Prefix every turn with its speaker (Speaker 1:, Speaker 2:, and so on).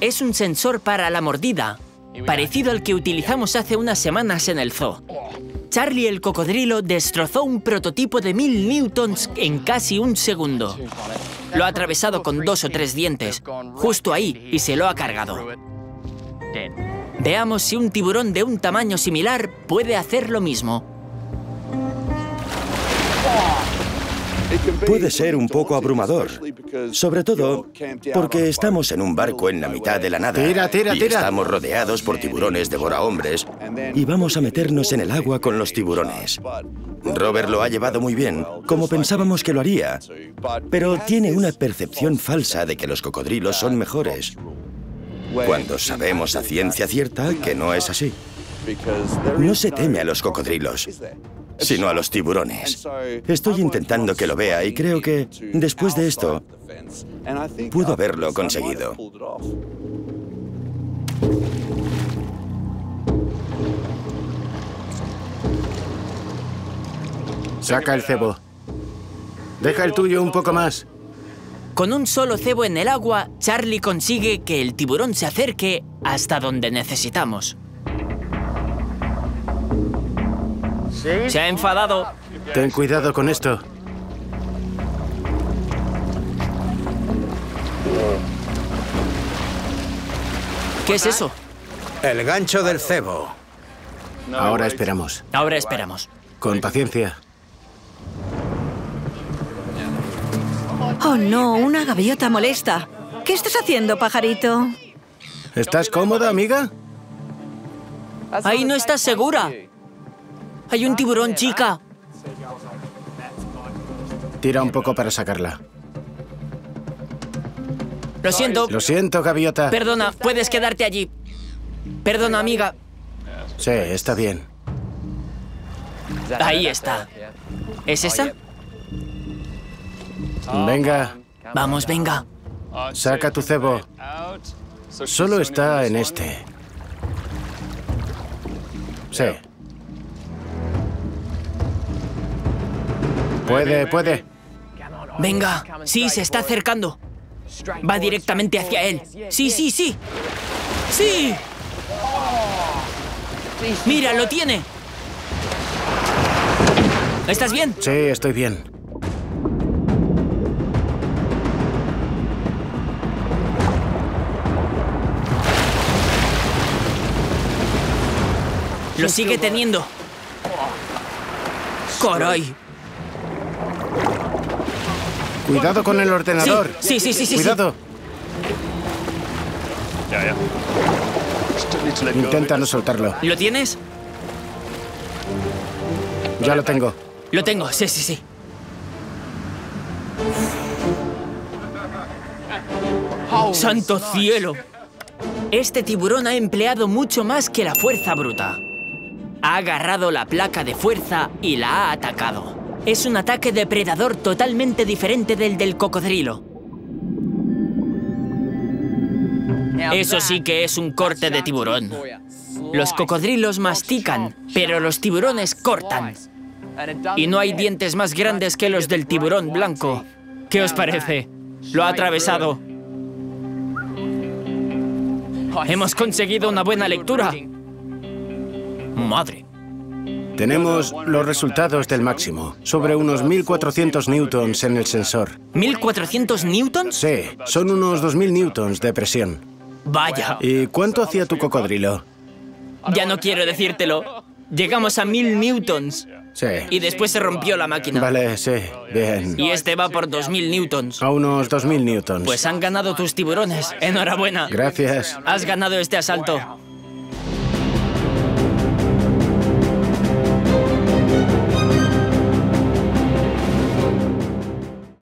Speaker 1: Es un sensor para la mordida, parecido al que utilizamos hace unas semanas en el zoo. Charlie el cocodrilo destrozó un prototipo de mil newtons en casi un segundo. Lo ha atravesado con dos o tres dientes, justo ahí, y se lo ha cargado. Veamos si un tiburón de un tamaño similar puede hacer lo mismo.
Speaker 2: Puede ser un poco abrumador, sobre todo porque estamos en un barco en la mitad de la nada
Speaker 3: Tira, tira,
Speaker 2: y
Speaker 3: tira.
Speaker 2: estamos rodeados por tiburones devorahombres y vamos a meternos en el agua con los tiburones. Robert lo ha llevado muy bien, como pensábamos que lo haría, pero tiene una percepción falsa de que los cocodrilos son mejores, cuando sabemos a ciencia cierta que no es así. No se teme a los cocodrilos, sino a los tiburones. Estoy intentando que lo vea y creo que, después de esto, pudo haberlo conseguido.
Speaker 3: Saca el cebo. Deja el tuyo un poco más.
Speaker 1: Con un solo cebo en el agua, Charlie consigue que el tiburón se acerque hasta donde necesitamos. Se ha enfadado.
Speaker 3: Ten cuidado con esto.
Speaker 1: ¿Qué es eso?
Speaker 4: El gancho del cebo.
Speaker 3: Ahora esperamos.
Speaker 1: Ahora esperamos.
Speaker 3: Con paciencia.
Speaker 5: Oh, no, una gaviota molesta. ¿Qué estás haciendo, pajarito?
Speaker 3: ¿Estás cómoda, amiga?
Speaker 1: Ahí no estás segura. Hay un tiburón, chica.
Speaker 3: Tira un poco para sacarla.
Speaker 1: Lo siento.
Speaker 3: Lo siento, gaviota.
Speaker 1: Perdona, puedes quedarte allí. Perdona, amiga.
Speaker 3: Sí, está bien.
Speaker 1: Ahí está. ¿Es esa?
Speaker 3: Venga,
Speaker 1: Vamos, venga.
Speaker 3: saca tu cebo. Solo está en este. Sí. Puede, puede.
Speaker 1: Venga. Sí, se está acercando. Va directamente hacia él. Sí, sí, sí. ¡Sí! Mira, lo tiene. ¿Estás bien?
Speaker 3: Sí, estoy bien.
Speaker 1: Lo sigue teniendo. ¡Caray!
Speaker 3: Cuidado con el ordenador.
Speaker 1: Sí, sí, sí, sí.
Speaker 3: Cuidado. Intenta no soltarlo.
Speaker 1: ¿Lo tienes?
Speaker 3: Ya lo tengo.
Speaker 1: Lo tengo, sí, sí, sí. ¡Santo cielo! Este tiburón ha empleado mucho más que la fuerza bruta. Ha agarrado la placa de fuerza y la ha atacado. Es un ataque depredador totalmente diferente del del cocodrilo. Eso sí que es un corte de tiburón. Los cocodrilos mastican, pero los tiburones cortan. Y no hay dientes más grandes que los del tiburón blanco. ¿Qué os parece? Lo ha atravesado. Hemos conseguido una buena lectura. Madre.
Speaker 3: Tenemos los resultados del máximo. Sobre unos 1400 newtons en el sensor.
Speaker 1: ¿1400 newtons?
Speaker 3: Sí, son unos 2000 newtons de presión.
Speaker 1: Vaya.
Speaker 3: ¿Y cuánto hacía tu cocodrilo?
Speaker 1: Ya no quiero decírtelo. Llegamos a 1000 newtons.
Speaker 3: Sí.
Speaker 1: Y después se rompió la máquina.
Speaker 3: Vale, sí, bien.
Speaker 1: Y este va por 2000 newtons.
Speaker 3: A unos 2000 newtons.
Speaker 1: Pues han ganado tus tiburones. Enhorabuena.
Speaker 3: Gracias.
Speaker 1: Has ganado este asalto.